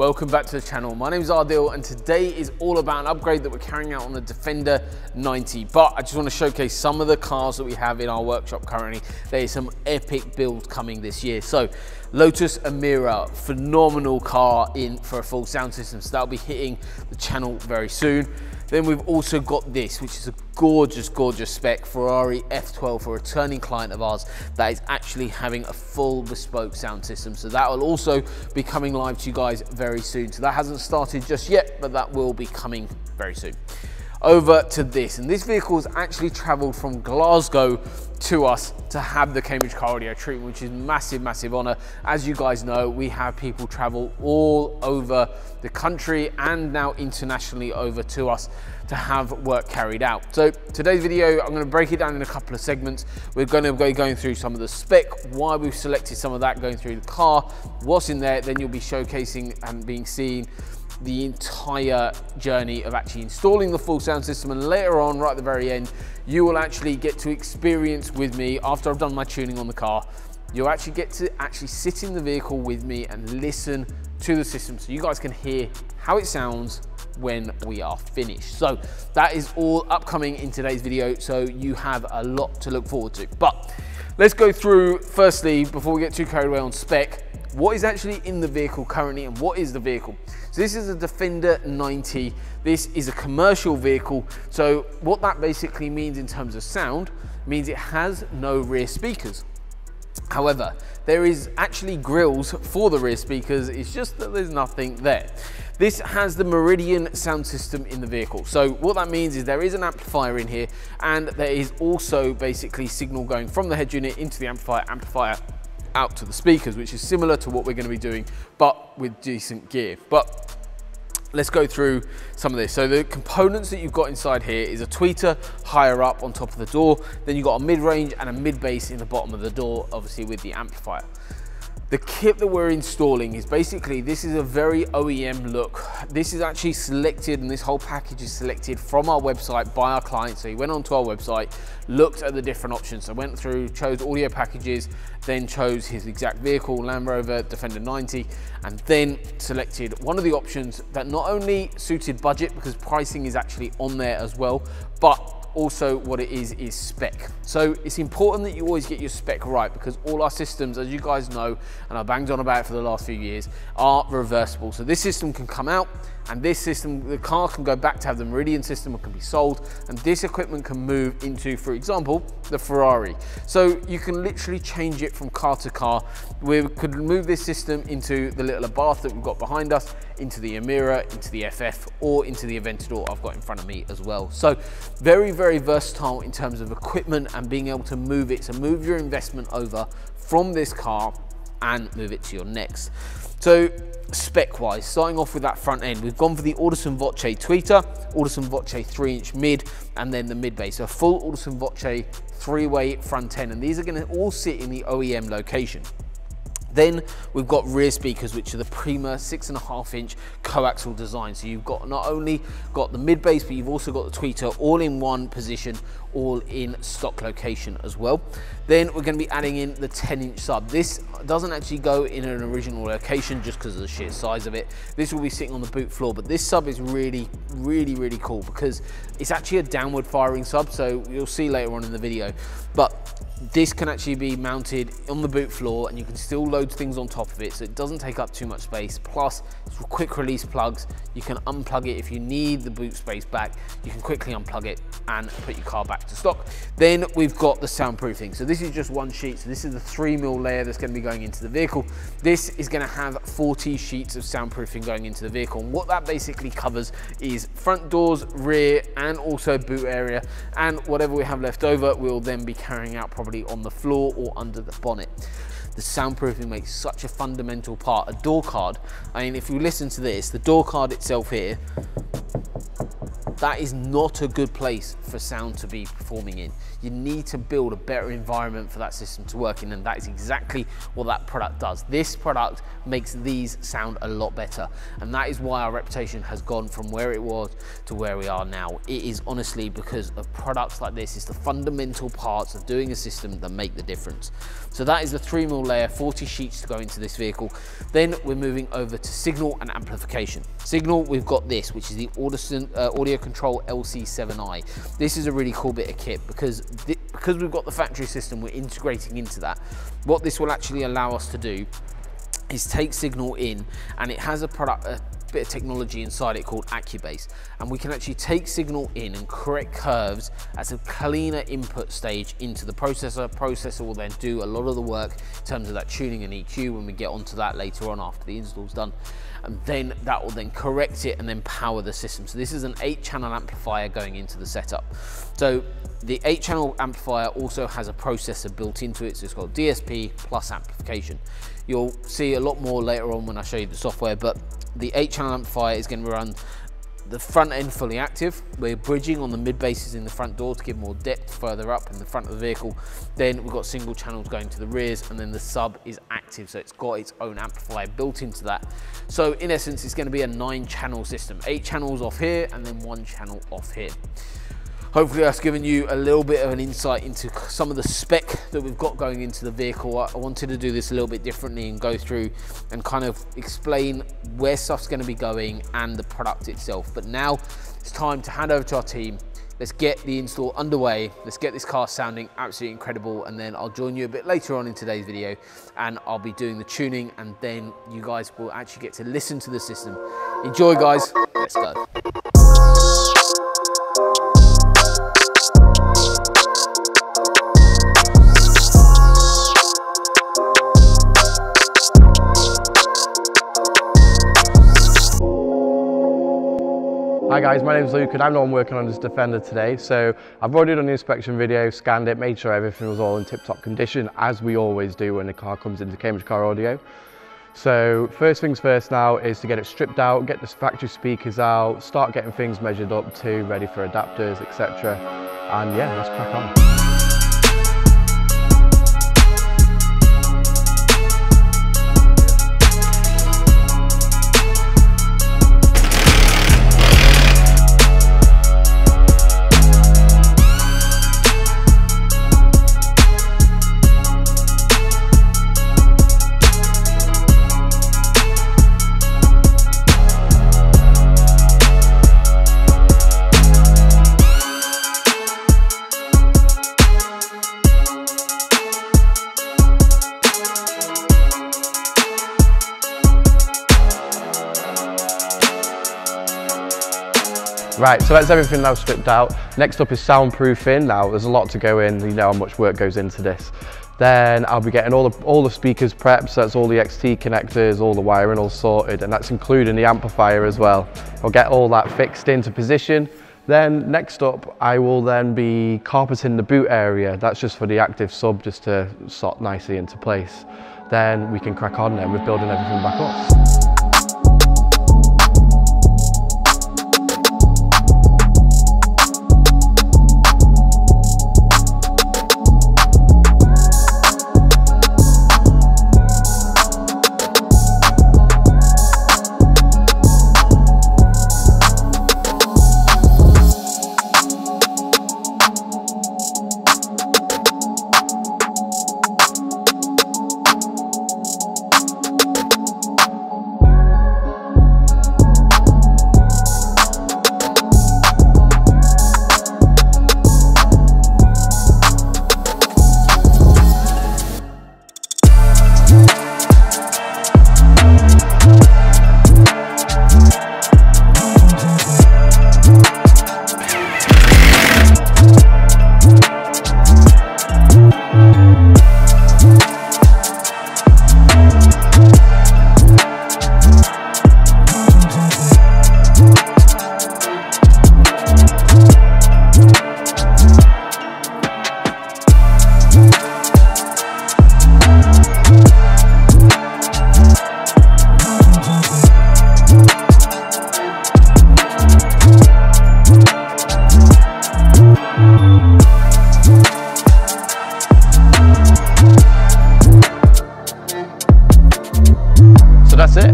Welcome back to the channel. My name is Ardil and today is all about an upgrade that we're carrying out on the Defender 90. But I just want to showcase some of the cars that we have in our workshop currently. There is some epic builds coming this year. So Lotus Emira, phenomenal car in for a full sound system. So that'll be hitting the channel very soon. Then we've also got this, which is a gorgeous, gorgeous spec Ferrari F12 for a returning client of ours that is actually having a full bespoke sound system. So that will also be coming live to you guys very soon. So that hasn't started just yet, but that will be coming very soon over to this. And this vehicle has actually traveled from Glasgow to us to have the Cambridge Car Audio treatment, which is massive, massive honor. As you guys know, we have people travel all over the country and now internationally over to us to have work carried out. So today's video, I'm gonna break it down in a couple of segments. We're gonna be going through some of the spec, why we've selected some of that, going through the car, what's in there, then you'll be showcasing and being seen the entire journey of actually installing the full sound system and later on right at the very end you will actually get to experience with me after I've done my tuning on the car you'll actually get to actually sit in the vehicle with me and listen to the system so you guys can hear how it sounds when we are finished. So that is all upcoming in today's video. So you have a lot to look forward to. But let's go through firstly, before we get too carried away on spec, what is actually in the vehicle currently and what is the vehicle. So this is a Defender 90. This is a commercial vehicle. So what that basically means in terms of sound means it has no rear speakers. However, there is actually grills for the rear speakers, it's just that there's nothing there. This has the Meridian sound system in the vehicle. So what that means is there is an amplifier in here and there is also basically signal going from the head unit into the amplifier, amplifier out to the speakers, which is similar to what we're going to be doing, but with decent gear. But let's go through some of this. So the components that you've got inside here is a tweeter higher up on top of the door. Then you've got a mid-range and a mid-bass in the bottom of the door, obviously with the amplifier. The kit that we're installing is basically, this is a very OEM look. This is actually selected and this whole package is selected from our website by our client. So he went onto our website, looked at the different options. So went through, chose audio packages, then chose his exact vehicle, Land Rover Defender 90, and then selected one of the options that not only suited budget because pricing is actually on there as well, but also what it is is spec. So it's important that you always get your spec right because all our systems, as you guys know, and I've banged on about for the last few years, are reversible. So this system can come out and this system, the car can go back to have the Meridian system or can be sold and this equipment can move into, for example, the Ferrari. So you can literally change it from car to car. We could move this system into the little Abarth that we've got behind us, into the Emira, into the FF, or into the Aventador I've got in front of me as well. So very, very versatile in terms of equipment and being able to move it. So move your investment over from this car and move it to your next. So spec wise, starting off with that front end, we've gone for the Audison Voce tweeter, Audison Voce 3 inch mid, and then the mid bass. So full Audison Voce three way front end, and these are gonna all sit in the OEM location. Then we've got rear speakers, which are the Prima six and a half inch coaxial design. So you've got not only got the mid bass, but you've also got the tweeter all in one position, all in stock location as well. Then we're gonna be adding in the 10 inch sub. This doesn't actually go in an original location just because of the sheer size of it. This will be sitting on the boot floor, but this sub is really, really, really cool because it's actually a downward firing sub. So you'll see later on in the video, but this can actually be mounted on the boot floor and you can still load things on top of it so it doesn't take up too much space. Plus, it's quick release plugs. You can unplug it if you need the boot space back. You can quickly unplug it and put your car back to stock. Then we've got the soundproofing. So this is just one sheet. So this is the three mil layer that's gonna be going into the vehicle. This is gonna have 40 sheets of soundproofing going into the vehicle. And what that basically covers is front doors, rear, and also boot area. And whatever we have left over, we'll then be carrying out probably on the floor or under the bonnet. The soundproofing makes such a fundamental part. A door card, I mean, if you listen to this, the door card itself here, that is not a good place for sound to be performing in. You need to build a better environment for that system to work in and that is exactly what that product does. This product makes these sound a lot better and that is why our reputation has gone from where it was to where we are now. It is honestly because of products like this. It's the fundamental parts of doing a system that make the difference. So that is the 3 mil layer, 40 sheets to go into this vehicle. Then we're moving over to signal and amplification. Signal, we've got this, which is the uh, Audio Control LC7i. This is a really cool bit of kit because, because we've got the factory system, we're integrating into that. What this will actually allow us to do is take signal in and it has a product, a bit of technology inside it called AccuBASS. And we can actually take signal in and correct curves as a cleaner input stage into the processor. Processor will then do a lot of the work in terms of that tuning and EQ when we get onto that later on after the install's done. And then that will then correct it and then power the system. So this is an eight channel amplifier going into the setup. So the eight channel amplifier also has a processor built into it. So it's got DSP plus amplification. You'll see a lot more later on when I show you the software, but the 8 channel amplifier is going to run the front end fully active. We're bridging on the mid basses in the front door to give more depth further up in the front of the vehicle. Then we've got single channels going to the rears and then the sub is active. So it's got its own amplifier built into that. So in essence, it's gonna be a nine channel system, eight channels off here and then one channel off here. Hopefully that's given you a little bit of an insight into some of the spec that we've got going into the vehicle. I wanted to do this a little bit differently and go through and kind of explain where stuff's gonna be going and the product itself. But now it's time to hand over to our team. Let's get the install underway. Let's get this car sounding absolutely incredible. And then I'll join you a bit later on in today's video and I'll be doing the tuning and then you guys will actually get to listen to the system. Enjoy guys, let's go. Hi guys, my name is Luke and I'm the one working on this Defender today. So I've already done the inspection video, scanned it, made sure everything was all in tip-top condition, as we always do when the car comes into Cambridge Car Audio. So first things first now is to get it stripped out, get the factory speakers out, start getting things measured up to, ready for adapters, etc. And yeah, let's crack on. Right, so that's everything now stripped out. Next up is soundproofing. Now, there's a lot to go in, you know how much work goes into this. Then I'll be getting all the, all the speakers prepped, so that's all the XT connectors, all the wiring all sorted, and that's including the amplifier as well. I'll get all that fixed into position. Then next up, I will then be carpeting the boot area. That's just for the active sub, just to slot nicely into place. Then we can crack on then with building everything back up.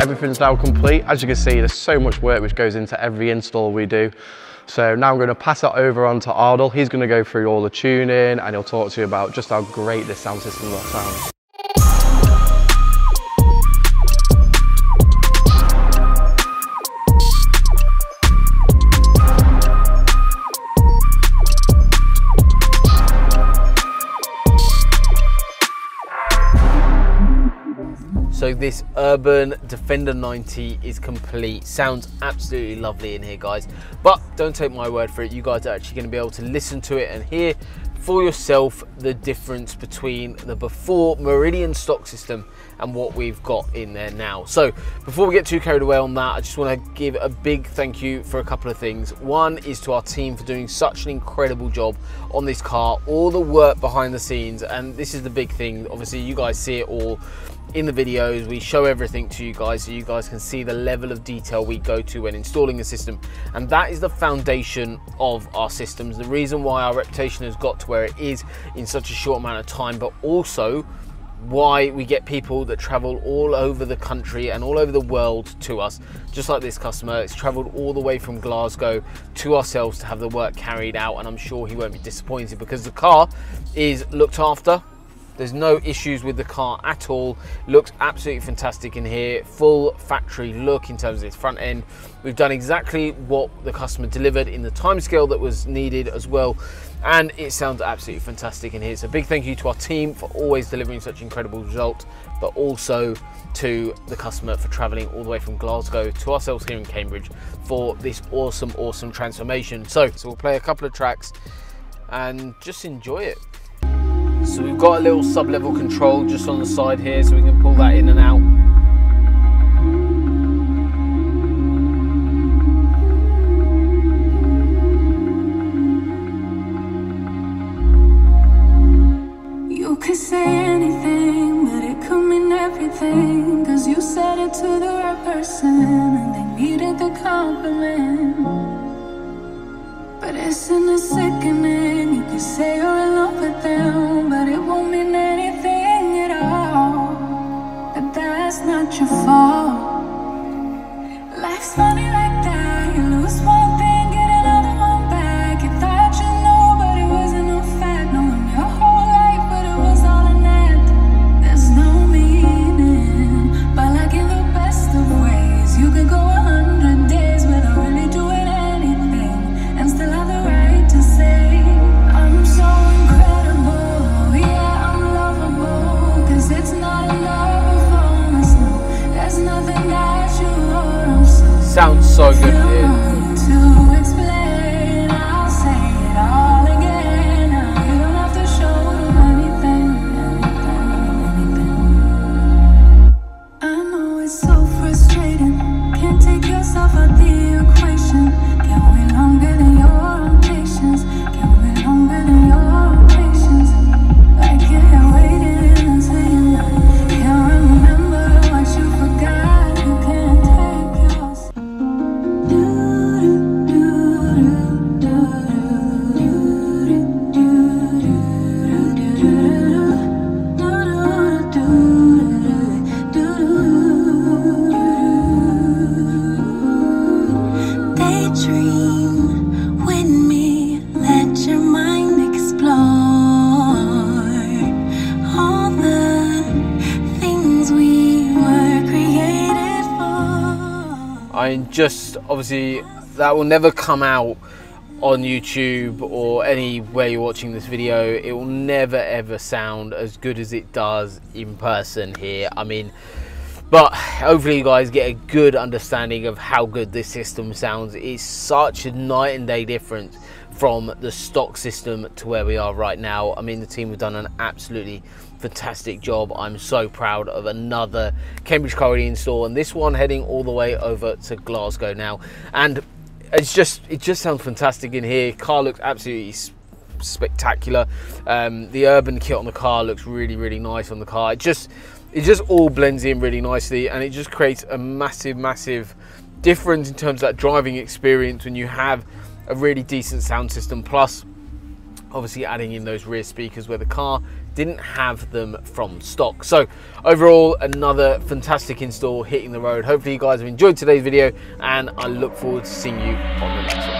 Everything's now complete. As you can see, there's so much work which goes into every install we do. So now I'm going to pass it over on to Ardal. He's going to go through all the tuning and he'll talk to you about just how great this sound system sounds. So this Urban Defender 90 is complete. Sounds absolutely lovely in here, guys. But don't take my word for it. You guys are actually going to be able to listen to it and hear for yourself the difference between the before Meridian stock system and what we've got in there now. So before we get too carried away on that, I just want to give a big thank you for a couple of things. One is to our team for doing such an incredible job on this car, all the work behind the scenes, and this is the big thing. Obviously, you guys see it all in the videos we show everything to you guys so you guys can see the level of detail we go to when installing the system. And that is the foundation of our systems. The reason why our reputation has got to where it is in such a short amount of time but also why we get people that travel all over the country and all over the world to us. Just like this customer it's traveled all the way from Glasgow to ourselves to have the work carried out and I'm sure he won't be disappointed because the car is looked after there's no issues with the car at all. Looks absolutely fantastic in here. Full factory look in terms of its front end. We've done exactly what the customer delivered in the timescale that was needed as well. And it sounds absolutely fantastic in here. So big thank you to our team for always delivering such incredible results, but also to the customer for traveling all the way from Glasgow to ourselves here in Cambridge for this awesome, awesome transformation. So, so we'll play a couple of tracks and just enjoy it. So we've got a little sub-level control just on the side here so we can pull that in and out. You could say anything, but it could mean everything Cause you said it to the right person and they needed the compliment but isn't it sickening? You could say you're in love with them, not your just obviously that will never come out on YouTube or anywhere you're watching this video. It will never ever sound as good as it does in person here. I mean, but hopefully you guys get a good understanding of how good this system sounds. It's such a night and day difference from the stock system to where we are right now. I mean, the team have done an absolutely fantastic job. I'm so proud of another Cambridge Car install and this one heading all the way over to Glasgow now. And it's just, it just sounds fantastic in here. Car looks absolutely spectacular. Um, the urban kit on the car looks really, really nice on the car. It just, it just all blends in really nicely and it just creates a massive, massive difference in terms of that driving experience when you have a really decent sound system plus obviously adding in those rear speakers where the car didn't have them from stock. So overall, another fantastic install hitting the road. Hopefully you guys have enjoyed today's video and I look forward to seeing you on the next one.